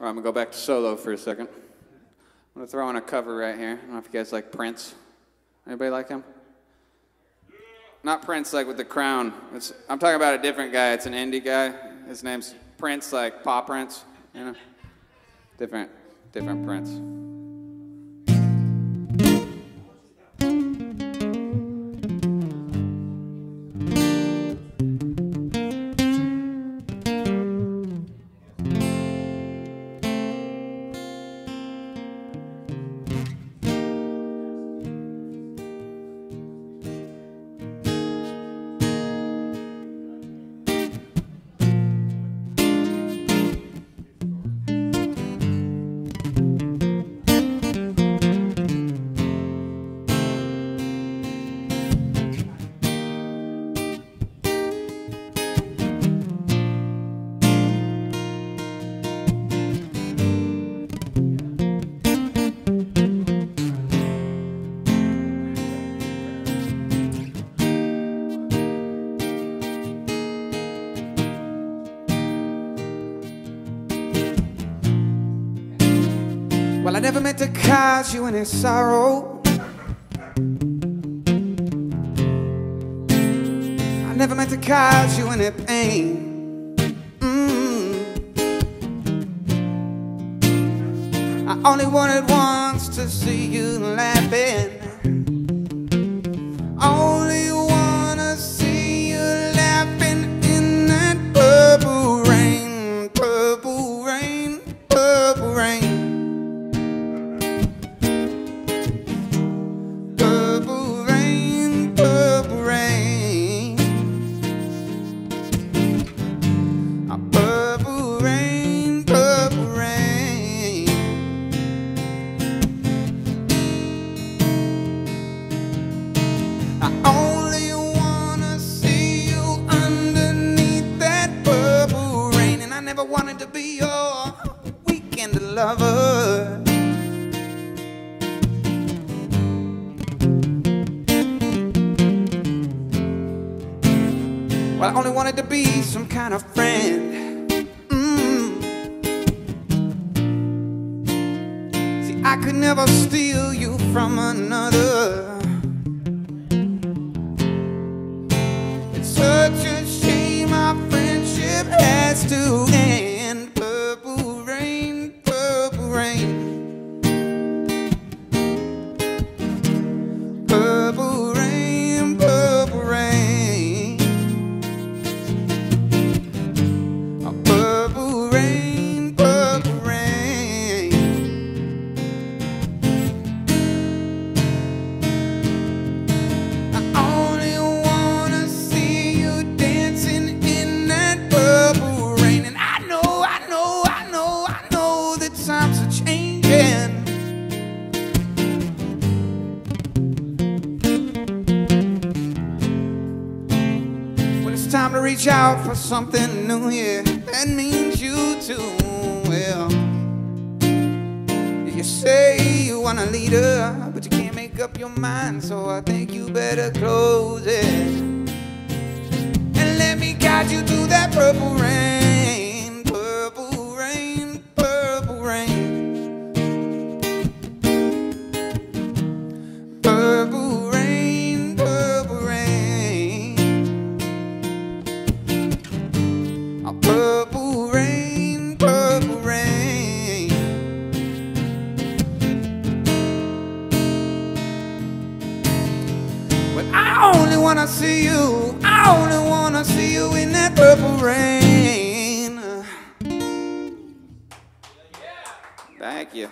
Or I'm gonna go back to solo for a second. I'm gonna throw in a cover right here. I don't know if you guys like Prince. Anybody like him? Not Prince like with the crown. It's, I'm talking about a different guy. It's an indie guy. His name's Prince, like Pop Prince. You know, different, different Prince. Well, I never meant to cause you any sorrow. I never meant to cause you any pain. Mm. I only wanted once to see you laughing. Only wanna see you laughing in that purple rain, purple rain, purple rain. Lover. Well, I only wanted to be some kind of friend. Mm. See, I could never steal you from another. It's such a shame our friendship has to end. It's time to reach out for something new, yeah, that means you too. Well, you say you want a leader, but you can't make up your mind, so I think you better close it. And let me guide you through that purple rain, Purple rain, purple rain. But I only wanna see you, I only wanna see you in that purple rain. Thank you.